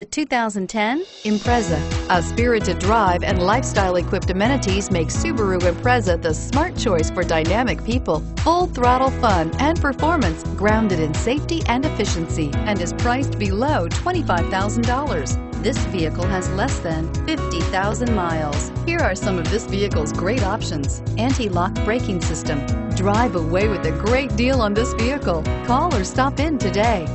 The 2010 Impreza. A spirited drive and lifestyle-equipped amenities make Subaru Impreza the smart choice for dynamic people. Full throttle fun and performance grounded in safety and efficiency and is priced below $25,000. This vehicle has less than 50,000 miles. Here are some of this vehicle's great options. Anti-lock braking system. Drive away with a great deal on this vehicle. Call or stop in today.